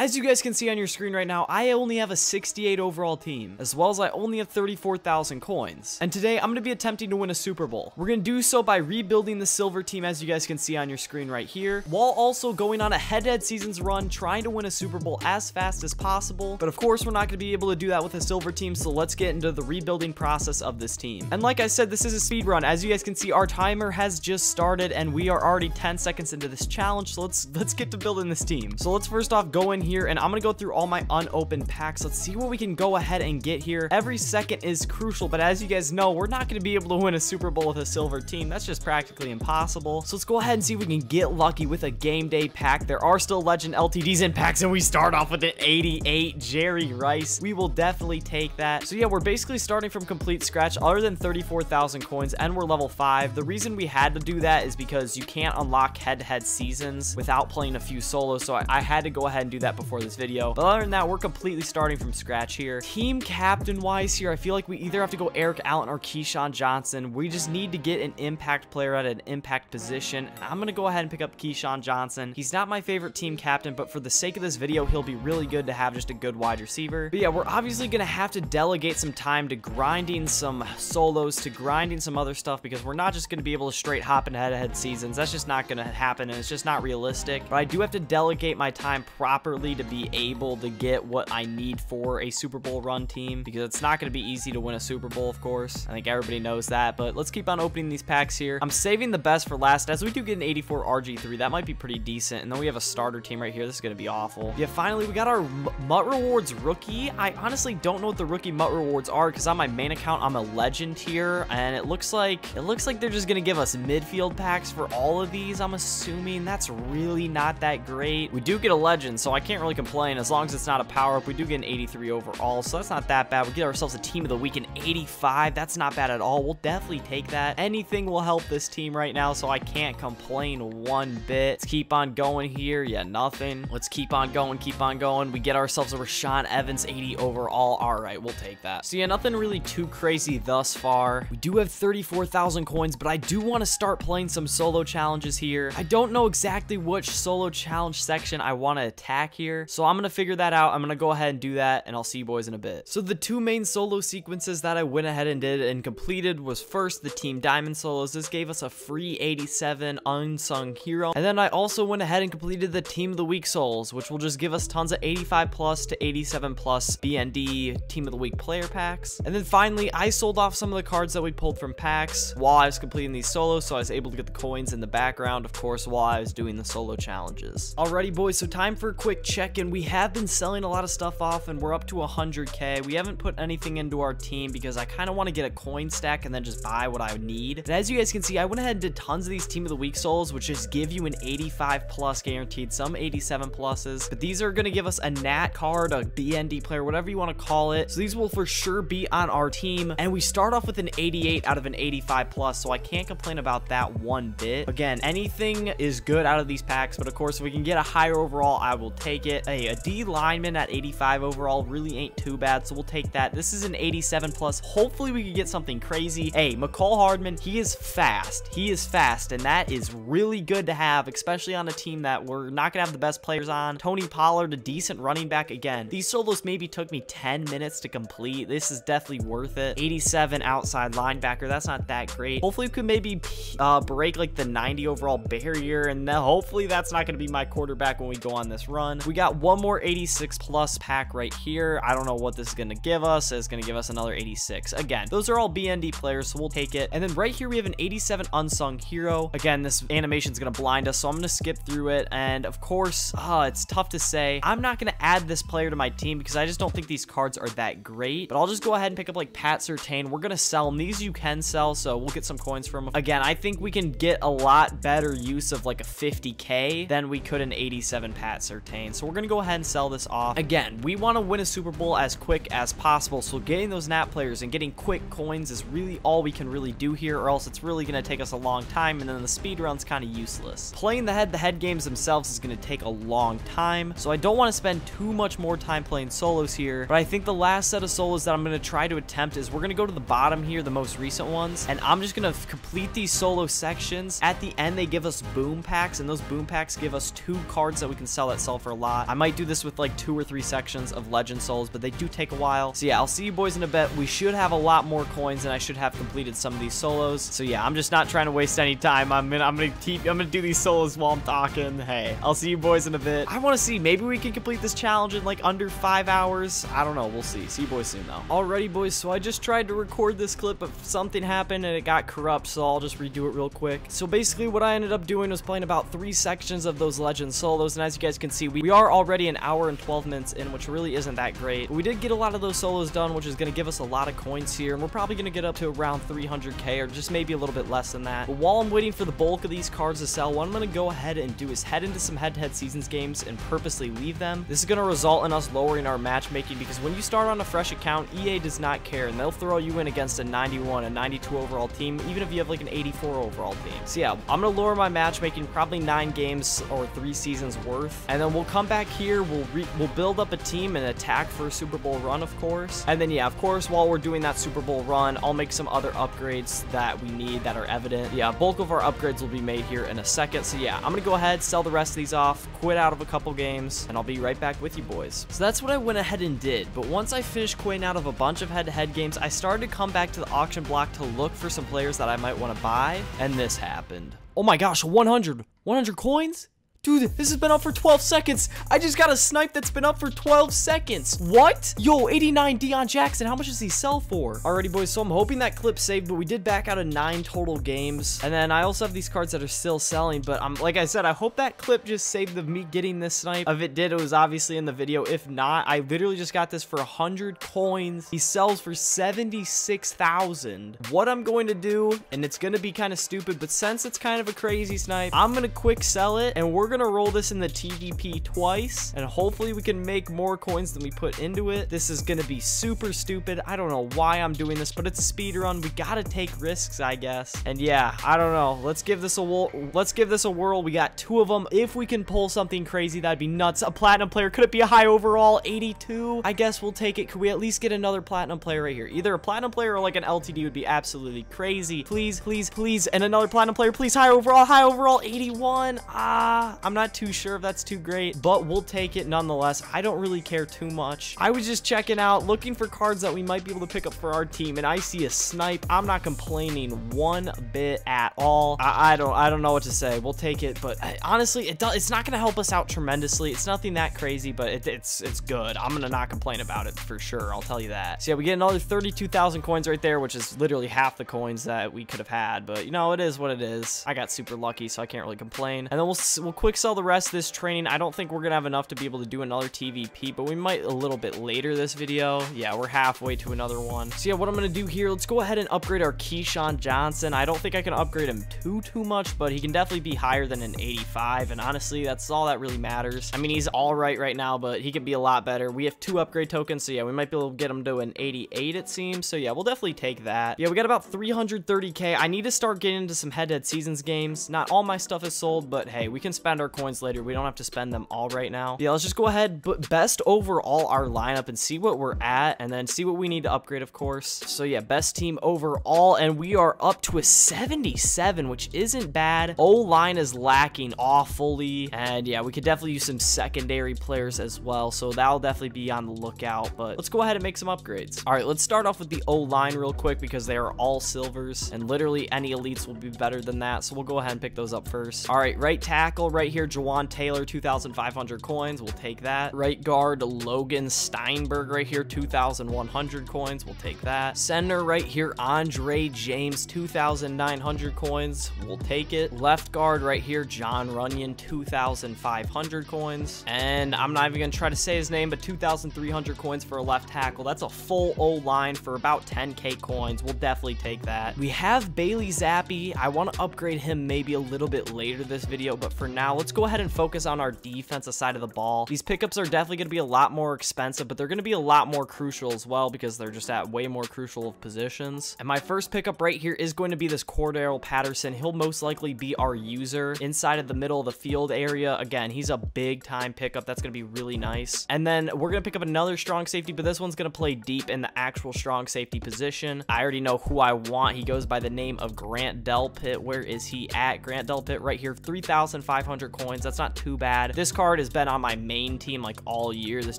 As you guys can see on your screen right now, I only have a 68 overall team, as well as I only have 34,000 coins. And today, I'm going to be attempting to win a Super Bowl. We're going to do so by rebuilding the silver team, as you guys can see on your screen right here, while also going on a head-to-head -head seasons run, trying to win a Super Bowl as fast as possible. But of course, we're not going to be able to do that with a silver team, so let's get into the rebuilding process of this team. And like I said, this is a speed run. As you guys can see, our timer has just started, and we are already 10 seconds into this challenge, so let's let's get to building this team. So let's first off go in here, and I'm gonna go through all my unopened packs. Let's see what we can go ahead and get here. Every second is crucial, but as you guys know, we're not gonna be able to win a Super Bowl with a silver team. That's just practically impossible. So let's go ahead and see if we can get lucky with a game day pack. There are still legend LTDs in packs, and we start off with an 88 Jerry Rice. We will definitely take that. So yeah, we're basically starting from complete scratch, other than 34,000 coins, and we're level 5. The reason we had to do that is because you can't unlock head-to-head -head seasons without playing a few solos, so I, I, had to go ahead and do that before this video. But other than that, we're completely starting from scratch here. Team captain-wise here, I feel like we either have to go Eric Allen or Keyshawn Johnson. We just need to get an impact player at an impact position. I'm going to go ahead and pick up Keyshawn Johnson. He's not my favorite team captain, but for the sake of this video, he'll be really good to have just a good wide receiver. But yeah, we're obviously going to have to delegate some time to grinding some solos, to grinding some other stuff, because we're not just going to be able to straight hop into head-to-head -head seasons. That's just not going to happen, and it's just not realistic. But I do have to delegate my time properly to be able to get what I need for a Super Bowl run team, because it's not going to be easy to win a Super Bowl, of course. I think everybody knows that, but let's keep on opening these packs here. I'm saving the best for last, as we do get an 84 RG3. That might be pretty decent, and then we have a starter team right here. This is going to be awful. Yeah, finally, we got our MUT Rewards rookie. I honestly don't know what the rookie MUT Rewards are, because on my main account, I'm a legend here, and it looks like it looks like they're just going to give us midfield packs for all of these, I'm assuming. That's really not that great. We do get a legend, so I can't really complain as long as it's not a power-up. We do get an 83 overall, so that's not that bad. We get ourselves a team of the week in 85. That's not bad at all. We'll definitely take that. Anything will help this team right now, so I can't complain one bit. Let's keep on going here. Yeah, nothing. Let's keep on going, keep on going. We get ourselves a Rashaan Evans 80 overall. All right, we'll take that. So yeah, nothing really too crazy thus far. We do have 34,000 coins, but I do want to start playing some solo challenges here. I don't know exactly which solo challenge section I want to attack here, so I'm to figure that out. I'm to go ahead and do that, and I'll see you boys in a bit. So the two main solo sequences that I went ahead and did and completed was first the Team Diamond solos. This gave us a free 87 unsung hero, and then I also went ahead and completed the Team of the Week souls, which will just give us tons of 85 plus to 87 plus BND Team of the Week player packs. And then finally, I sold off some of the cards that we pulled from packs while I was completing these solos, so I was able to get the coins in the background, of course, while I was doing the solo challenges. Alrighty, boys, so time for a quick check-in. We have been selling a lot of stuff off, and we're up to 100k. We haven't put anything into our team because I kind of want to get a coin stack and then just buy what I need. And as you guys can see, I went ahead and did tons of these Team of the Week souls, which just give you an 85 plus guaranteed, some 87 pluses, but these are going to give us a nat card, a BND player, whatever you want to call it. So these will for sure be on our team, and we start off with an 88 out of an 85 plus, so I can't complain about that one bit. Again, anything is good out of these packs, but of course, if we can get a higher overall, I will take it. Hey, a D lineman at 85 overall really ain't too bad, so we'll take that. This is an 87 plus. Hopefully, we can get something crazy. Hey, Mecole Hardman, he is fast. He is fast, and that is really good to have, especially on a team that we're not going to have the best players on. Tony Pollard, a decent running back. Again, these solos maybe took me 10 minutes to complete. This is definitely worth it. 87 outside linebacker. That's not that great. Hopefully, we could maybe uh, break like the 90 overall barrier, and then hopefully that's not going to be my quarterback when we go on this run. We got one more 86 plus pack right here. I don't know what this is going to give us. It's going to give us another 86. Again, those are all BND players, so we'll take it. And then right here, we have an 87 unsung hero. Again, this animation is going to blind us, so I'm going to skip through it. And of course, uh, it's tough to say. I'm not going to add this player to my team because I just don't think these cards are that great. But I'll just go ahead and pick up like Pat Surtain. We're going to sell them. These you can sell, so we'll get some coins from them. Again, I think we can get a lot better use of like a 50k than we could an 87 Pat Surtain. So we're going to go ahead and sell this off. Again, we want to win a Super Bowl as quick as possible. So getting those nat players and getting quick coins is really all we can really do here or else it's really going to take us a long time and then the speed run's kind of useless. Playing the head-to-head -head games themselves is going to take a long time. So I don't want to spend too much more time playing solos here. But I think the last set of solos that I'm going to try to attempt is we're going to go to the bottom here, the most recent ones. And I'm just going to complete these solo sections. At the end, they give us boom packs and those boom packs give us two cards that we can sell that sell for a lot. I might do this with like two or three sections of Legend Souls, but they do take a while. So yeah, I'll see you boys in a bit. We should have a lot more coins and I should have completed some of these solos. So yeah, I'm just not trying to waste any time. I'm gonna, I'm gonna keep, I'm gonna do these solos while I'm talking. Hey, I'll see you boys in a bit. I want to see, maybe we can complete this challenge in like under five hours. I don't know. We'll see. See you boys soon though. Alrighty boys, so I just tried to record this clip, but something happened and it got corrupt. So I'll just redo it real quick. So basically what I ended up doing was playing about three sections of those Legend solos. And as you guys can see, we, are already an hour and 12 minutes in, which really isn't that great. But we did get a lot of those solos done, which is going to give us a lot of coins here. And we're probably going to get up to around 300k or just maybe a little bit less than that. But while I'm waiting for the bulk of these cards to sell, what I'm going to go ahead and do is head into some head-to-head -head seasons games and purposely leave them. This is going to result in us lowering our matchmaking because when you start on a fresh account, EA does not care and they'll throw you in against a 91, a 92 overall team, even if you have like an 84 overall team. So yeah, I'm going to lower my matchmaking probably nine games or three seasons worth. And then we'll come back here, we'll we'll build up a team and attack for a Super Bowl run, of course. And then yeah, of course, while we're doing that Super Bowl run, I'll make some other upgrades that we need that are evident. Yeah, bulk of our upgrades will be made here in a second. So yeah, I'm gonna go ahead, sell the rest of these off, quit out of a couple games, and I'll be right back with you boys. So that's what I went ahead and did. But once I finished coin out of a bunch of head-to-head -head games, I started to come back to the auction block to look for some players that I might want to buy, and this happened. Oh my gosh, 100. 100 coins? Dude, this has been up for 12 seconds. I just got a snipe that's been up for 12 seconds. What? Yo, 89 Deon Jackson. How much does he sell for? Alrighty, boys. So I'm hoping that clip saved, but we did back out of nine total games. And then I also have these cards that are still selling, but I'm like I said, I hope that clip just saved of me getting this snipe. If it did, it was obviously in the video. If not, I literally just got this for 100 coins. He sells for 76,000. What I'm going to do, and it's going to be kind of stupid, but since it's kind of a crazy snipe, I'm going to quick sell it, and we're gonna roll this in the TVP twice, and hopefully we can make more coins than we put into it. This is gonna be super stupid. I don't know why I'm doing this, but it's a speed run. We gotta take risks, I guess. And yeah, I don't know. Let's give this a let's give this a whirl. We got two of them. If we can pull something crazy, that'd be nuts. A platinum player. Could it be a high overall? 82? I guess we'll take it. Could we at least get another platinum player right here? Either a platinum player or like an LTD would be absolutely crazy. Please, please, please. And another platinum player. Please, high overall. High overall. 81. Ah, I'm not too sure if that's too great, but we'll take it nonetheless. I don't really care too much. I was just checking out, looking for cards that we might be able to pick up for our team, and I see a snipe. I'm not complaining one bit at all. I, I don't I don't know what to say. We'll take it, but I, honestly, it does, it's not going to help us out tremendously. It's nothing that crazy, but it, it's it's good. I'm going to not complain about it for sure. I'll tell you that. So yeah, we get another 32,000 coins right there, which is literally half the coins that we could have had, but you know, it is what it is. I got super lucky, so I can't really complain. And then we'll, we'll quick sell the rest of this training. I don't think we're going to have enough to be able to do another TVP, but we might a little bit later this video. Yeah, we're halfway to another one. So yeah, what I'm going to do here, let's go ahead and upgrade our Keyshawn Johnson. I don't think I can upgrade him too, too much, but he can definitely be higher than an 85. And honestly, that's all that really matters. I mean, he's all right right now, but he could be a lot better. We have two upgrade tokens, so yeah, we might be able to get him to an 88, it seems. So yeah, we'll definitely take that. Yeah, we got about 330k. I need to start getting into some head-to-head -head seasons games. Not all my stuff is sold, but hey, we can spend our coins later. We don't have to spend them all right now. Yeah, let's just go ahead, but best overall our lineup and see what we're at, and then see what we need to upgrade, of course. So yeah, best team overall, and we are up to a 77, which isn't bad. O-line is lacking awfully, and yeah, we could definitely use some secondary players as well, so that'll definitely be on the lookout, but let's go ahead and make some upgrades. All right, let's start off with the O-line real quick because they are all silvers, and literally any elites will be better than that, so we'll go ahead and pick those up first. All right, right tackle right here, Jawaan Taylor, 2,500 coins. We'll take that. Right guard, Logan Stenberg right here, 2,100 coins. We'll take that. Center right here, Andre James, 2,900 coins. We'll take it. Left guard right here, John Runyan, 2,500 coins. And I'm not even going to try to say his name, but 2,300 coins for a left tackle. That's a full O-line for about 10k coins. We'll definitely take that. We have Bailey Zappe. I want to upgrade him maybe a little bit later this video, but for now, let's go ahead and focus on our defensive side of the ball. These pickups are definitely going to be a lot more expensive, but they're going to be a lot more crucial as well because they're just at way more crucial of positions. And my first pickup right here is going to be this Cordarrelle Patterson. He'll most likely be our user inside of the middle of the field area. Again, he's a big time pickup. That's going to be really nice. And then we're going to pick up another strong safety, but this one's going to play deep in the actual strong safety position. I already know who I want. He goes by the name of Grant Delpit. Where is he at? Grant Delpit right here, 3,500 100 coins. That's not too bad. This card has been on my main team like all year. This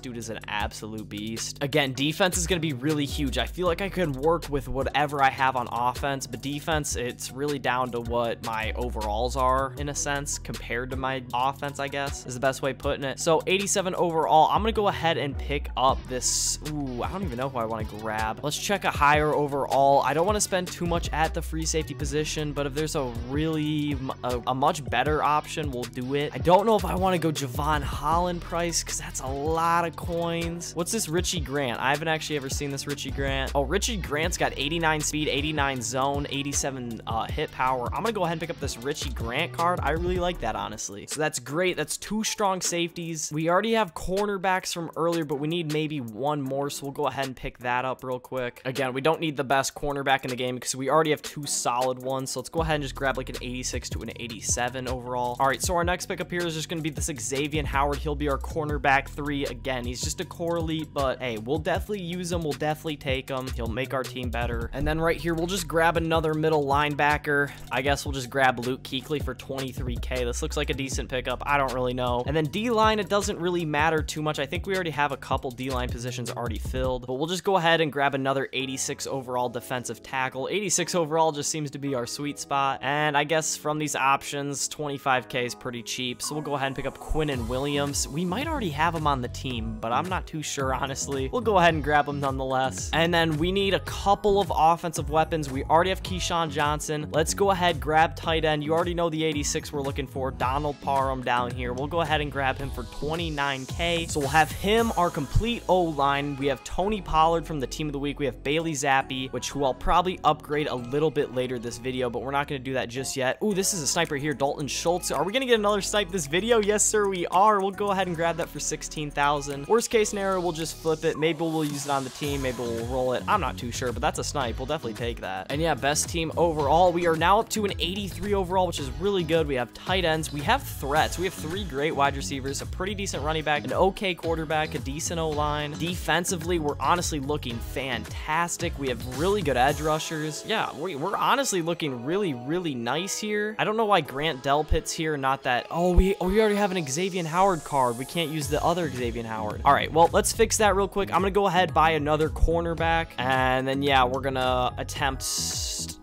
dude is an absolute beast. Again, defense is going to be really huge. I feel like I can work with whatever I have on offense, but defense, it's really down to what my overalls are in a sense compared to my offense, I guess is the best way putting it. So 87 overall. I'm going to go ahead and pick up this. Ooh, I don't even know who I want to grab. Let's check a higher overall. I don't want to spend too much at the free safety position, but if there's a really, a, a much better option, we'll do it. I don't know if I want to go Jevon Holland price because that's a lot of coins. What's this Richie Grant? I haven't actually ever seen this Richie Grant. Oh, Richie Grant's got 89 speed, 89 zone, 87 uh, hit power. I'm going to go ahead and pick up this Richie Grant card. I really like that, honestly. So that's great. That's two strong safeties. We already have cornerbacks from earlier, but we need maybe one more, so we'll go ahead and pick that up real quick. Again, we don't need the best cornerback in the game because we already have two solid ones, so let's go ahead and just grab like an 86 to an 87 overall. All right, so our next pick up here is just going to be this Xavier Howard. He'll be our cornerback three. Again, he's just a core elite, but hey, we'll definitely use him. We'll definitely take him. He'll make our team better. And then right here, we'll just grab another middle linebacker. I guess we'll just grab Luke Kuechly for 23k. This looks like a decent pickup. I don't really know. And then D-line, it doesn't really matter too much. I think we already have a couple D-line positions already filled, but we'll just go ahead and grab another 86 overall defensive tackle. 86 overall just seems to be our sweet spot. And I guess from these options, 25k is pretty cheap. So we'll go ahead and pick up Quinnen Williams. We might already have him on the team, but I'm not too sure, honestly. We'll go ahead and grab him nonetheless. And then we need a couple of offensive weapons. We already have Keyshawn Johnson. Let's go ahead, grab tight end. You already know the 86 we're looking for. Donald Parham down here. We'll go ahead and grab him for 29k. So we'll have him, our complete O-line. We have Tony Pollard from the team of the week. We have Bailey Zappe, which who I'll probably upgrade a little bit later this video, but we're not going to do that just yet. Ooh, this is a sniper here, Dalton Schultz. Are we going to get another snipe this video? Yes, sir, we are. We'll go ahead and grab that for 16,000. Worst case scenario, we'll just flip it. Maybe we'll use it on the team. Maybe we'll roll it. I'm not too sure, but that's a snipe. We'll definitely take that. And yeah, best team overall. We are now up to an 83 overall, which is really good. We have tight ends. We have threats. We have three great wide receivers, a pretty decent running back, an okay quarterback, a decent O-line. Defensively, we're honestly looking fantastic. We have really good edge rushers. Yeah, we, are honestly looking really, really nice here. I don't know why Grant Delpit's here, not that... Oh, we, oh, we already have an Xavier Howard card. We can't use the other Xavier Howard. All right, well, let's fix that real quick. I'm going to go ahead, buy another cornerback, and then, yeah, we're going to attempt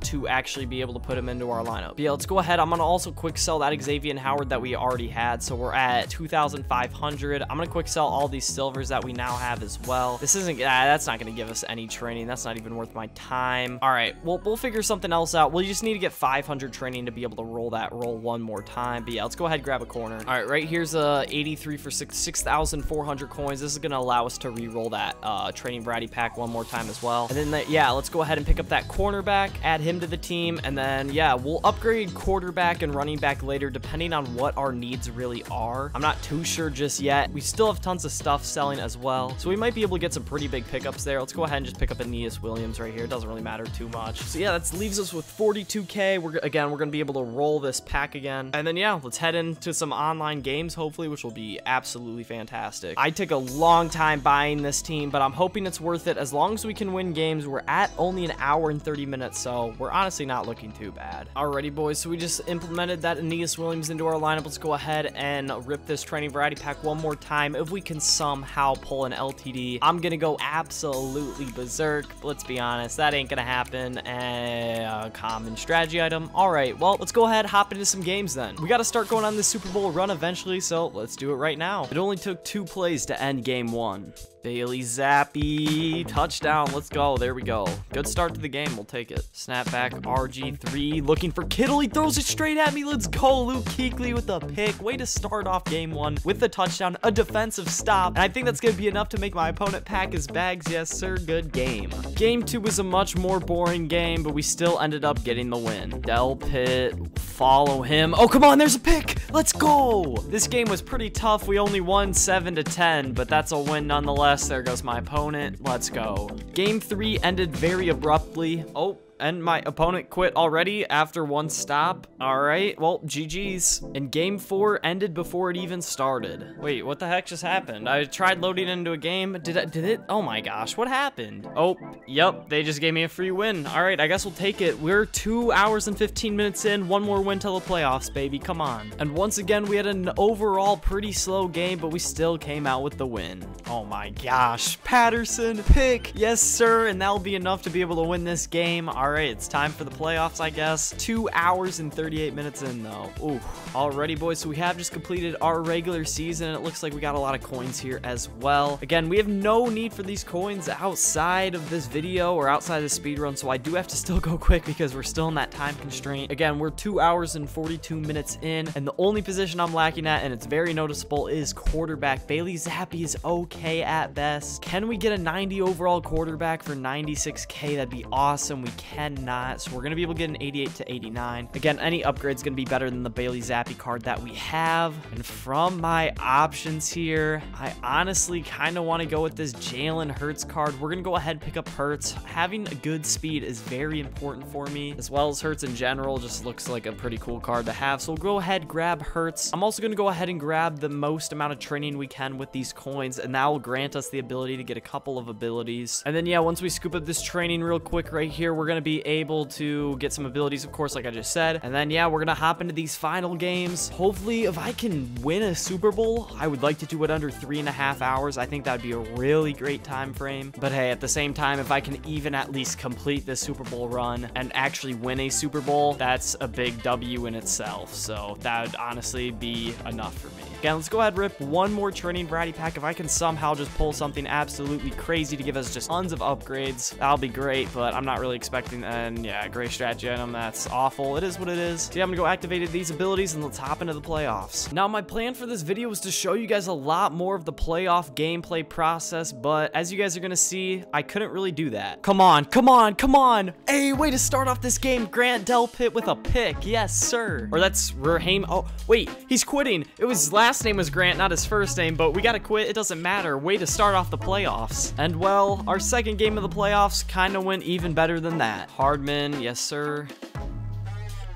to actually be able to put him into our lineup. But yeah, let's go ahead. I'm going to also quick sell that Xavier Howard that we already had. So we're at 2,500. I'm going to quick sell all these silvers that we now have as well. This isn't, uh, that's not going to give us any training. That's not even worth my time. All right, we'll, we'll figure something else out. We'll just need to get 500 training to be able to roll that roll one more time. But yeah, let's go ahead grab a corner. All right, right here's a 83 for 6,400 6, coins. This is going to allow us to re-roll that uh, training variety pack one more time as well. And then, the, yeah, let's go ahead and pick up that cornerback, add him to the team, and then, yeah, we'll upgrade quarterback and running back later depending on what our needs really are. I'm not too sure just yet. We still have tons of stuff selling as well, so we might be able to get some pretty big pickups there. Let's go ahead and just pick up Aeneas Williams right here. It doesn't really matter too much. So yeah, that leaves us with 42k. We're Again, we're going to be able to roll this pack again. And then, yeah, let's head into some online games, hopefully, which will be absolutely fantastic. I took a long time buying this team, but I'm hoping it's worth it as long as we can win games. We're at only an hour and 30 minutes, so we're honestly not looking too bad. Alrighty, boys, so we just implemented that Aeneas Williams into our lineup. Let's go ahead and rip this training variety pack one more time. If we can somehow pull an LTD, I'm gonna go absolutely berserk. Let's be honest, that ain't gonna happen. A uh, common strategy item. Alright, well, let's go ahead hop into some games then. We gotta start going on this Super Bowl run eventually, so let's do it right now. It only took two plays to end game one. Bailey Zappe, touchdown, let's go, there we go. Good start to the game, we'll take it. Snap back, RG3, looking for Kittle, he throws it straight at me, let's go, Luke Kuechly with the pick. Way to start off game one with the touchdown, a defensive stop, and I think that's gonna be enough to make my opponent pack his bags, yes sir, good game. Game two was a much more boring game, but we still ended up getting the win. Delpit, follow him, oh come on, there's a pick, let's go! This game was pretty tough, we only won 7 to 10, but that's a win nonetheless. There goes my opponent. Let's go. Game three ended very abruptly. Oh, and my opponent quit already after one stop. All right, well, GG's. And game four ended before it even started. Wait, what the heck just happened? I tried loading into a game. Did it, did it? Oh my gosh, what happened? Oh, yep, they just gave me a free win. All right, I guess we'll take it. We're two hours and 15 minutes in. One more win till the playoffs, baby. Come on. And once again, we had an overall pretty slow game, but we still came out with the win. Oh my gosh, Patterson, pick. Yes, sir, and that'll be enough to be able to win this game. All right, it's time for the playoffs, I guess. Two hours and 38 minutes in, though. Ooh. Alrighty, boys, so we have just completed our regular season, and it looks like we got a lot of coins here as well. Again, we have no need for these coins outside of this video or outside of the speed run, so I do have to still go quick because we're still in that time constraint. Again, we're two hours and 42 minutes in, and the only position I'm lacking at, and it's very noticeable, is quarterback. Bailey Zappe is okay at best. Can we get a 90 overall quarterback for 96k? That'd be awesome. We cannot, so we're going to be able to get an 88 to 89. Again, any upgrade's going to be better than the Bailey Zappe card that we have. And from my options here, I honestly kind of want to go with this Jalen Hurts card. We're going to go ahead pick up Hurts. Having a good speed is very important for me, as well as Hurts in general just looks like a pretty cool card to have. So we'll go ahead, grab Hurts. I'm also going to go ahead and grab the most amount of training we can with these coins, and that will grant us the ability to get a couple of abilities. And then, yeah, once we scoop up this training real quick right here, we're going to be able to get some abilities, of course, like I just said. And then, yeah, we're going to hop into these final games. Hopefully, if I can win a Super Bowl, I would like to do it under three and a half hours. I think that'd be a really great time frame. But hey, at the same time, if I can even at least complete this Super Bowl run and actually win a Super Bowl, that's a big W in itself. So that would honestly be enough for me. Again, let's go ahead rip one more training variety pack. If I can somehow just pull something absolutely crazy to give us just tons of upgrades, that'll be great, but I'm not really expecting, and yeah, gray strategy item, that's awful. It is what it is. So yeah, I'm gonna go activate these abilities and let's hop into the playoffs. Now, my plan for this video was to show you guys a lot more of the playoff gameplay process, but as you guys are gonna see, I couldn't really do that. Come on, come on, come on. Hey, way to start off this game, Grant Delpit with a pick. Yes, sir. Or that's Raheem. Oh, wait, he's quitting. It was last last name was Grant, not his first name, but we gotta quit. It doesn't matter. Way to start off the playoffs. And well, our second game of the playoffs kind of went even better than that. Hardman, yes sir.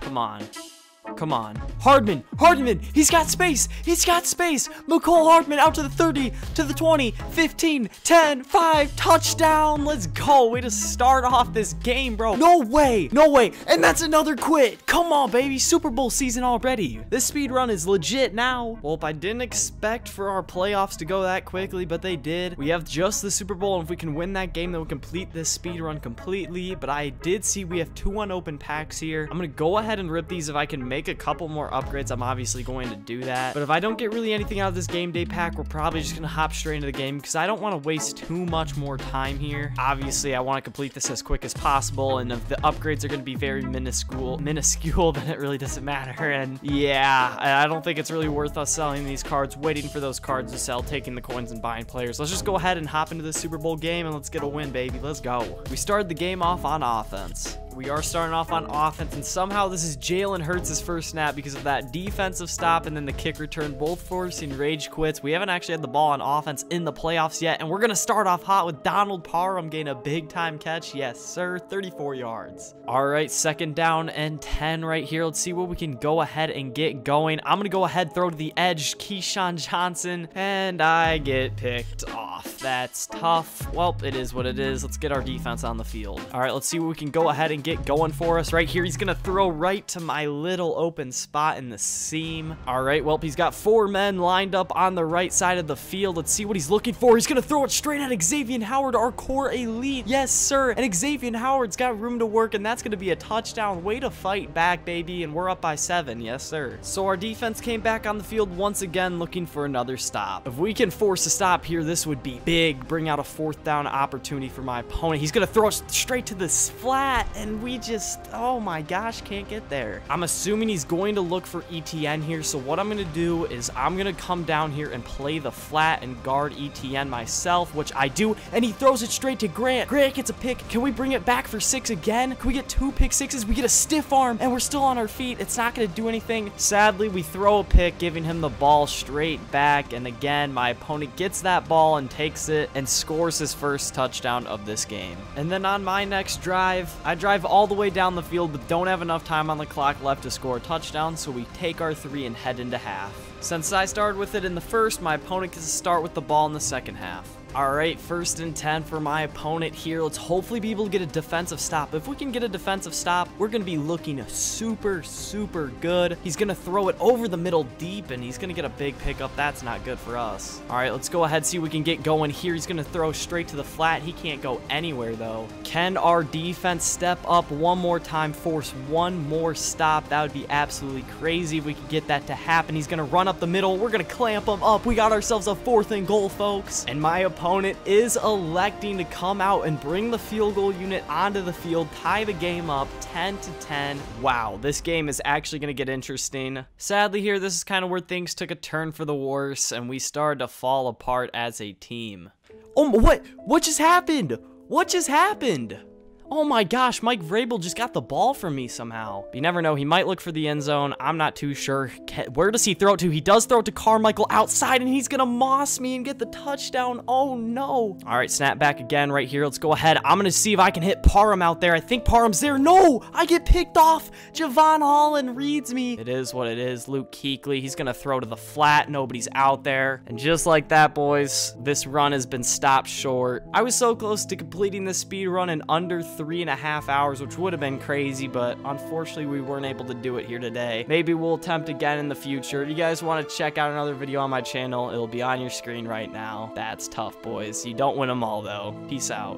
Come on. Come on. Hardman! Hardman! He's got space! He's got space! Mecole Hardman out to the 30, to the 20, 15, 10, 5, touchdown! Let's go! Way to start off this game, bro. No way! No way! And that's another quit! Come on, baby! Super Bowl season already! This speed run is legit now. Well, I didn't expect for our playoffs to go that quickly, but they did. We have just the Super Bowl, and if we can win that game, then we'll complete this speed run completely. But I did see we have two unopened packs here. I'm gonna go ahead and rip these if I can make a couple more upgrades, I'm obviously going to do that. But if I don't get really anything out of this game day pack, we're probably just going to hop straight into the game because I don't want to waste too much more time here. Obviously, I want to complete this as quick as possible, and if the upgrades are going to be very minuscule, minuscule, then it really doesn't matter. And yeah, I don't think it's really worth us selling these cards, waiting for those cards to sell, taking the coins and buying players. Let's just go ahead and hop into the Super Bowl game and let's get a win, baby. Let's go. We started the game off on offense. We are starting off on offense, and somehow this is Jalen Hurts' first snap because of that defensive stop and then the kick return, both forcing rage quits. We haven't actually had the ball on offense in the playoffs yet, and we're going to start off hot with Donald Parham getting a big-time catch. Yes, sir, 34 yards. All right, second down and 10 right here. Let's see what we can go ahead and get going. I'm going to go ahead, throw to the edge, Keyshawn Johnson, and I get picked off. That's tough. Well, it is what it is. Let's get our defense on the field. All right, let's see what we can go ahead and get going for us right here. He's going to throw right to my little open spot in the seam. All right, well, he's got four men lined up on the right side of the field. Let's see what he's looking for. He's going to throw it straight at Xavier Howard, our core elite. Yes, sir. And Xavier Howard's got room to work, and that's going to be a touchdown. Way to fight back, baby, and we're up by seven. Yes, sir. So our defense came back on the field once again looking for another stop. If we can force a stop here, this would be big. Bring out a fourth down opportunity for my opponent. He's going to throw it straight to this flat, and we just, oh my gosh, can't get there. I'm assuming he's going to look for ETN here, so what I'm going to do is I'm going to come down here and play the flat and guard ETN myself, which I do, and he throws it straight to Grant. Grant gets a pick. Can we bring it back for six again? Can we get two pick sixes? We get a stiff arm, and we're still on our feet. It's not going to do anything. Sadly, we throw a pick, giving him the ball straight back, and again, my opponent gets that ball and takes it and scores his first touchdown of this game. And then on my next drive, I drive drive all the way down the field, but don't have enough time on the clock left to score a touchdown, so we take our three and head into half. Since I started with it in the first, my opponent gets to start with the ball in the second half. Alright, first and 10 for my opponent here. Let's hopefully be able to get a defensive stop. If we can get a defensive stop, we're going to be looking super, super good. He's going to throw it over the middle deep, and he's going to get a big pickup. That's not good for us. Alright, let's go ahead see we can get going here. He's going to throw straight to the flat. He can't go anywhere, though. Can our defense step up one more time, force one more stop? That would be absolutely crazy if we could get that to happen. He's going to run up the middle. We're going to clamp him up. We got ourselves a fourth and goal, folks. And my opponent opponent is electing to come out and bring the field goal unit onto the field, tie the game up 10 to 10. Wow, this game is actually going to get interesting. Sadly here, this is kind of where things took a turn for the worse and we started to fall apart as a team. Oh, what? What just happened? What just happened? Oh my gosh, Mike Vrabel just got the ball from me somehow. You never know, he might look for the end zone. I'm not too sure. Where does he throw it to? He does throw it to Carmichael outside, and he's gonna moss me and get the touchdown. Oh no. All right, snap back again right here. Let's go ahead. I'm gonna see if I can hit Parham out there. I think Parham's there. No, I get picked off. Jevon Holland reads me. It is what it is. Luke Kuechly, he's gonna throw to the flat. Nobody's out there. And just like that, boys, this run has been stopped short. I was so close to completing this speed run in under three three and a half hours, which would have been crazy, but unfortunately we weren't able to do it here today. Maybe we'll attempt again in the future. If you guys want to check out another video on my channel, it'll be on your screen right now. That's tough, boys. You don't win them all, though. Peace out.